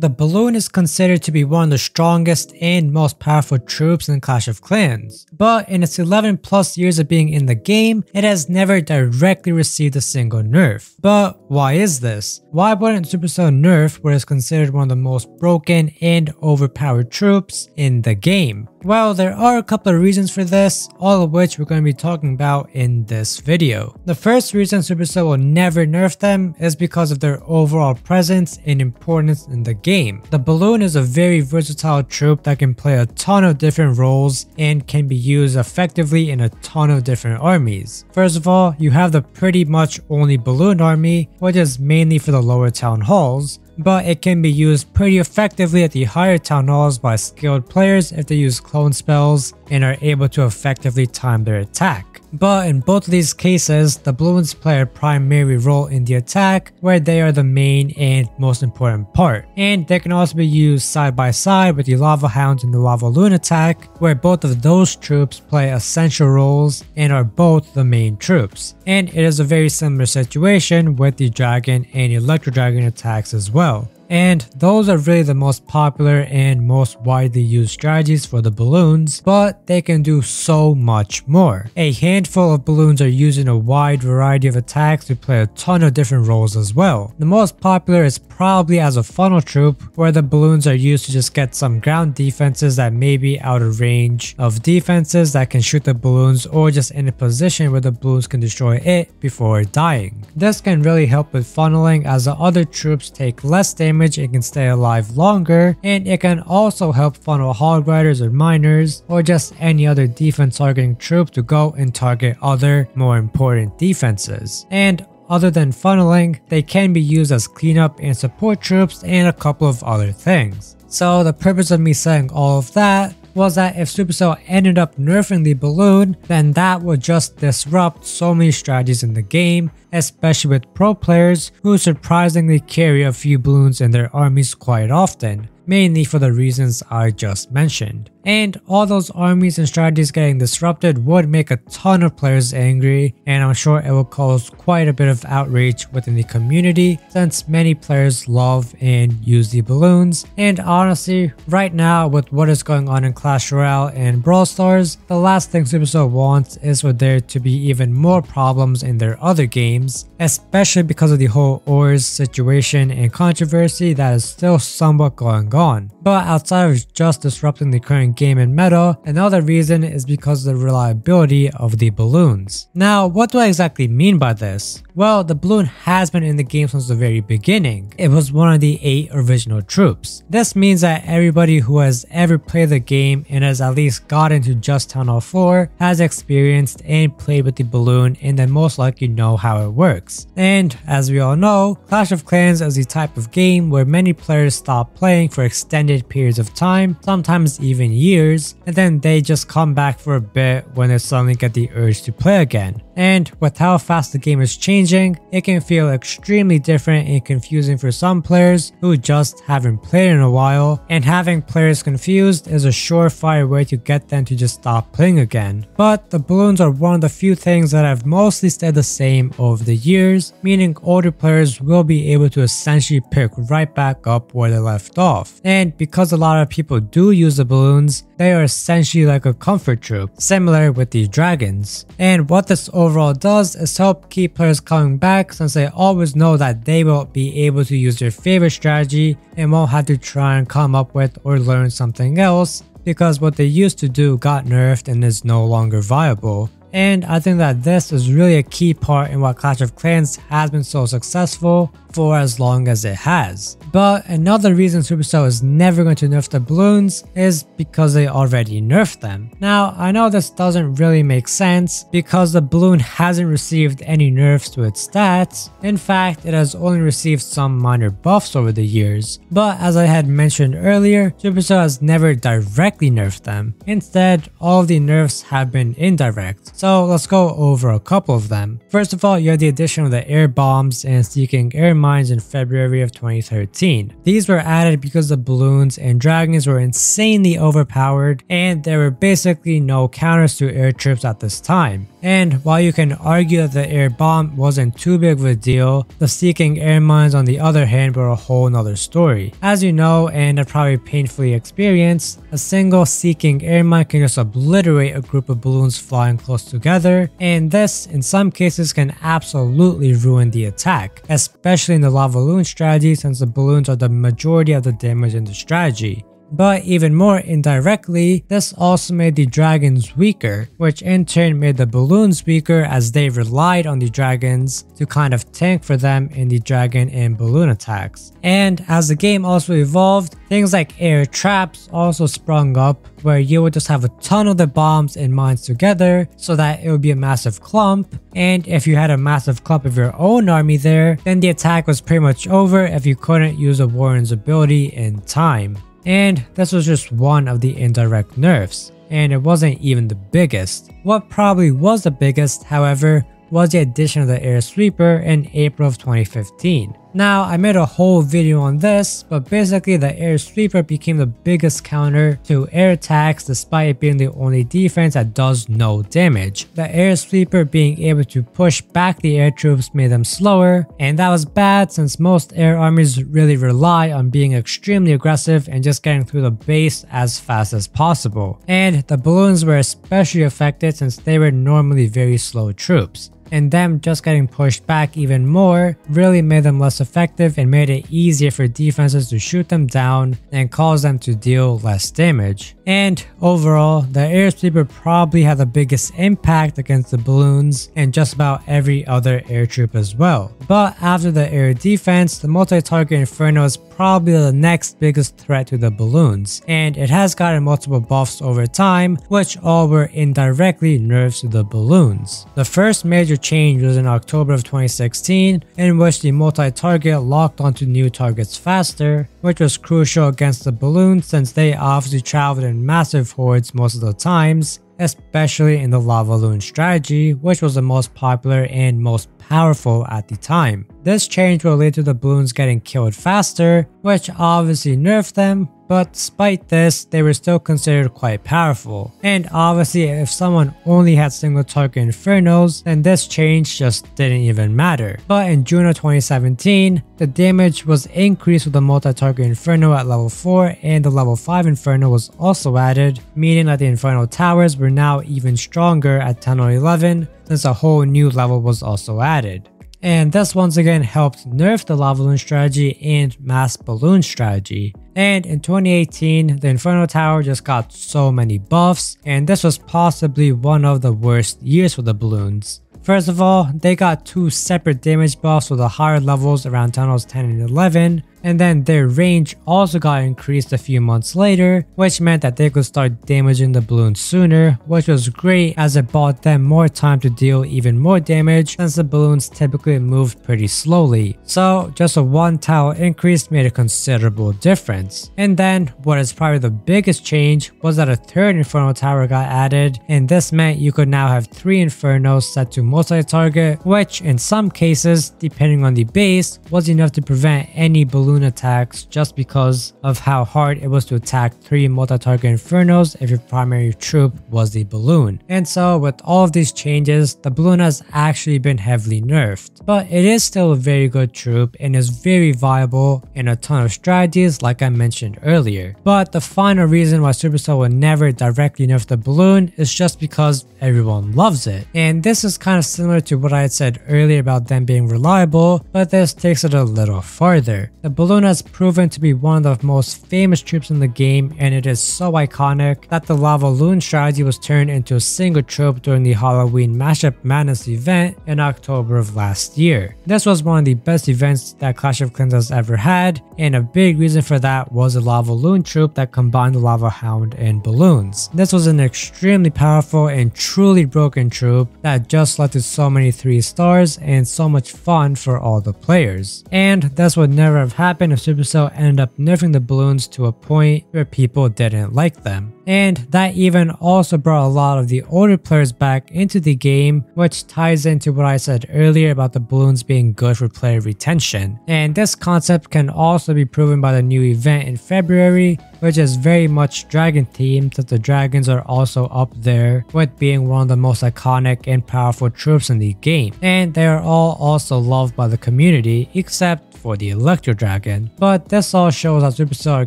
The balloon is considered to be one of the strongest and most powerful troops in Clash of Clans, but in its 11 plus years of being in the game, it has never directly received a single nerf. But why is this? Why wouldn't Supercell nerf what is considered one of the most broken and overpowered troops in the game? Well, there are a couple of reasons for this, all of which we're going to be talking about in this video. The first reason Supercell will never nerf them is because of their overall presence and importance in the game. The balloon is a very versatile troop that can play a ton of different roles and can be used effectively in a ton of different armies. First of all, you have the pretty much only balloon army, which is mainly for the lower town halls, but it can be used pretty effectively at the higher town halls by skilled players if they use clone spells and are able to effectively time their attack. But in both of these cases, the balloons play a primary role in the attack where they are the main and most important part. And they can also be used side by side with the Lava Hound and the Lava Loon attack where both of those troops play essential roles and are both the main troops. And it is a very similar situation with the Dragon and Electro Dragon attacks as well. And those are really the most popular and most widely used strategies for the balloons, but they can do so much more. A handful of balloons are used in a wide variety of attacks to play a ton of different roles as well. The most popular is probably as a funnel troop, where the balloons are used to just get some ground defenses that may be out of range of defenses that can shoot the balloons or just in a position where the balloons can destroy it before dying. This can really help with funneling as the other troops take less damage damage, it can stay alive longer, and it can also help funnel hog riders or miners, or just any other defense targeting troop to go and target other more important defenses. And other than funneling, they can be used as cleanup and support troops and a couple of other things. So the purpose of me saying all of that was that if Supercell ended up nerfing the balloon, then that would just disrupt so many strategies in the game especially with pro players who surprisingly carry a few balloons in their armies quite often, mainly for the reasons I just mentioned. And all those armies and strategies getting disrupted would make a ton of players angry, and I'm sure it will cause quite a bit of outrage within the community since many players love and use the balloons. And honestly, right now with what is going on in Clash Royale and Brawl Stars, the last thing Supercell wants is for there to be even more problems in their other games games, especially because of the whole ores situation and controversy that is still somewhat going on. But outside of just disrupting the current game and meta, another reason is because of the reliability of the balloons. Now, what do I exactly mean by this? Well, the balloon has been in the game since the very beginning. It was one of the 8 original troops. This means that everybody who has ever played the game and has at least gotten to Town Hall 4 has experienced and played with the balloon and then most likely know how it works. And as we all know, Clash of Clans is the type of game where many players stop playing for extended periods of time, sometimes even years, and then they just come back for a bit when they suddenly get the urge to play again. And with how fast the game is changing, it can feel extremely different and confusing for some players who just haven't played in a while, and having players confused is a surefire way to get them to just stop playing again. But the balloons are one of the few things that have mostly stayed the same over the years, meaning older players will be able to essentially pick right back up where they left off. And because a lot of people do use the balloons, they are essentially like a comfort troop, similar with the dragons. And what this overall does is help keep players coming back since they always know that they will be able to use their favorite strategy and won't have to try and come up with or learn something else because what they used to do got nerfed and is no longer viable. And I think that this is really a key part in why Clash of Clans has been so successful for as long as it has. But another reason Supercell is never going to nerf the balloons is because they already nerfed them. Now, I know this doesn't really make sense because the balloon hasn't received any nerfs to its stats. In fact, it has only received some minor buffs over the years. But as I had mentioned earlier, Supercell has never directly nerfed them. Instead, all of the nerfs have been indirect. So So let's go over a couple of them. First of all, you have the addition of the air bombs and seeking air mines in February of 2013. These were added because the balloons and dragons were insanely overpowered and there were basically no counters to air troops at this time. And while you can argue that the air bomb wasn't too big of a deal, the seeking air mines on the other hand were a whole nother story. As you know and have probably painfully experienced, a single seeking air mine can just obliterate a group of balloons flying close together, and this in some cases can absolutely ruin the attack, especially in the lava balloon strategy since the balloons are the majority of the damage in the strategy. But even more indirectly, this also made the dragons weaker, which in turn made the balloons weaker as they relied on the dragons to kind of tank for them in the dragon and balloon attacks. And as the game also evolved, things like air traps also sprung up where you would just have a ton of the bombs and mines together so that it would be a massive clump and if you had a massive clump of your own army there, then the attack was pretty much over if you couldn't use a Warden's ability in time. And this was just one of the indirect nerfs, and it wasn't even the biggest. What probably was the biggest, however, was the addition of the air sweeper in April of 2015. Now, I made a whole video on this, but basically the air sweeper became the biggest counter to air attacks despite it being the only defense that does no damage. The air sweeper being able to push back the air troops made them slower, and that was bad since most air armies really rely on being extremely aggressive and just getting through the base as fast as possible. And the balloons were especially affected since they were normally very slow troops and them just getting pushed back even more really made them less effective and made it easier for defenses to shoot them down and cause them to deal less damage. And overall, the air probably had the biggest impact against the balloons and just about every other air troop as well. But after the air defense, the multi-target Inferno is probably the next biggest threat to the balloons, and it has gotten multiple buffs over time, which all were indirectly nerfs to the balloons. The first major change was in October of 2016, in which the multi-target locked onto new targets faster, which was crucial against the balloons since they obviously traveled in massive hordes most of the times, especially in the lava balloon strategy, which was the most popular and most powerful at the time. This change will lead to the balloons getting killed faster, which obviously nerfed them, but despite this, they were still considered quite powerful. And obviously, if someone only had single target infernos, then this change just didn't even matter. But in June of 2017, the damage was increased with the multi-target inferno at level 4 and the level 5 inferno was also added, meaning that the inferno towers were now even stronger at 10 or 11 since a whole new level was also added. And this once again helped nerf the lava balloon strategy and mass balloon strategy. And in 2018, the Inferno Tower just got so many buffs, and this was possibly one of the worst years for the balloons. First of all, they got two separate damage buffs for the higher levels around town halls 10 and 11, and then their range also got increased a few months later, which meant that they could start damaging the balloons sooner, which was great as it bought them more time to deal even more damage since the balloons typically moved pretty slowly. So just a one tile increase made a considerable difference. And then what is probably the biggest change was that a third Inferno Tower got added, and this meant you could now have three Infernos set to multi-target, which in some cases, depending on the base, was enough to prevent any balloon balloon attacks just because of how hard it was to attack three multi-target infernos if your primary troop was the balloon. And so with all of these changes, the balloon has actually been heavily nerfed. But it is still a very good troop and is very viable in a ton of strategies like I mentioned earlier. But the final reason why Supercell will never directly nerf the balloon is just because everyone loves it. And this is kind of similar to what I had said earlier about them being reliable, but this takes it a little farther. The balloon has proven to be one of the most famous troops in the game and it is so iconic that the lava balloon strategy was turned into a single trope during the Halloween Mashup Madness event in October of last year. This was one of the best events that Clash of Clans has ever had and a big reason for that was the lava balloon troop that combined the lava hound and balloons. This was an extremely powerful and truly broken troop that just led to so many 3 stars and so much fun for all the players. And this would never have happened happen if Supercell ended up nerfing the balloons to a point where people didn't like them. And that even also brought a lot of the older players back into the game, which ties into what I said earlier about the balloons being good for player retention. And this concept can also be proven by the new event in February, which is very much dragon themed that the dragons are also up there with being one of the most iconic and powerful troops in the game. And they are all also loved by the community except for the Electro Dragon. But this all shows that Supercell are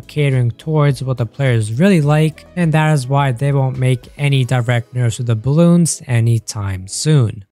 catering towards what the players really like, and that is why they won't make any direct nerfs to the balloons anytime soon.